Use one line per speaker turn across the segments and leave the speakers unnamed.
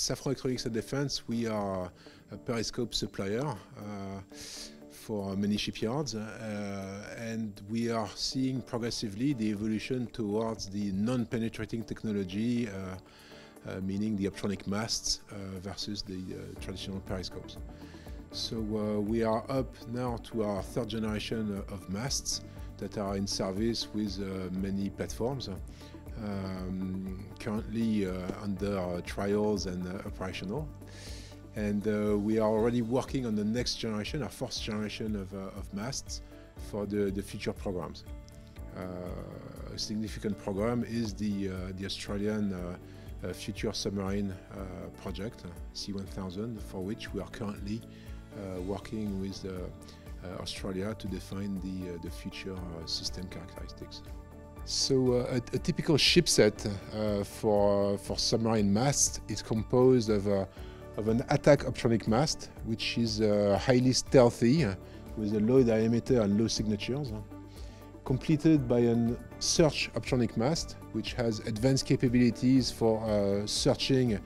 Safran Electronics and Defense, we are a periscope supplier uh, for many shipyards uh, and we are seeing progressively the evolution towards the non-penetrating technology uh, uh, meaning the optronic masts uh, versus the uh, traditional periscopes. So we are up now to our third generation of masts that are in service with many platforms. Um, currently uh, under uh, trials and uh, operational and uh, we are already working on the next generation, our fourth generation of, uh, of masts for the, the future programs. Uh, a significant program is the, the Australian Future Submarine project, SEA 1000, for which we are currently working with Australia to define the, the future system characteristics. So uh, a, a, typical ship set uh, for, for submarine masts is composed of uh, of an attack optronic mast, which is uh, highly stealthy with a low diameter and low signatures, completed by a search optronic mast, which has advanced capabilities for uh, searching uh,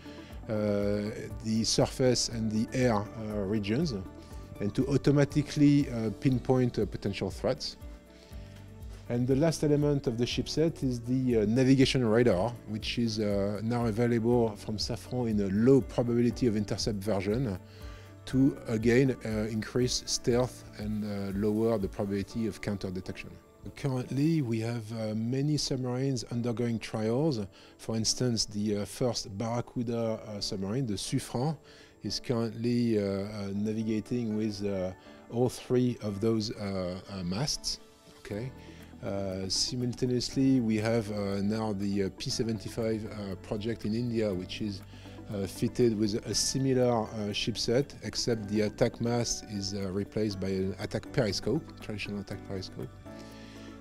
the surface and the air uh, regions, and to automatically uh, pinpoint uh, potential threats. And the last element of the shipset is the uh, navigation radar, which is uh, now available from Safran in a low probability of intercept version to again uh, increase stealth and uh, lower the probability of counter detection. Currently, we have uh, many submarines undergoing trials. For instance, the uh, first Barracuda submarine, the Suffren, is currently navigating with all three of those masts. Okay. Uh, simultaneously, we have uh, now the uh, P75 project in India, which is fitted with a similar shipset, except the attack mast is replaced by an attack periscope, traditional attack periscope.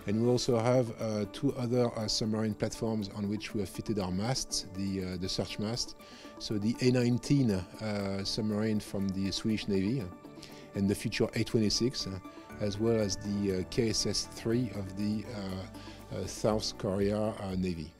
And we also have uh, two other uh, submarine platforms on which we have fitted our masts, the, uh, the search mast. So the A-19 submarine from the Swedish Navy and the future A-26 as well as the uh, KSS-3 of the uh, uh, South Korea Navy.